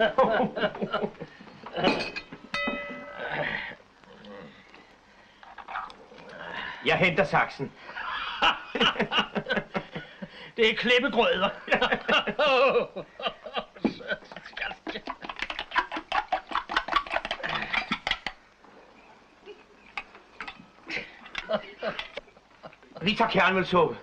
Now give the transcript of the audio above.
Jeg henter saksen. Det er klippegrøder. Vi tager kernmølsuppe.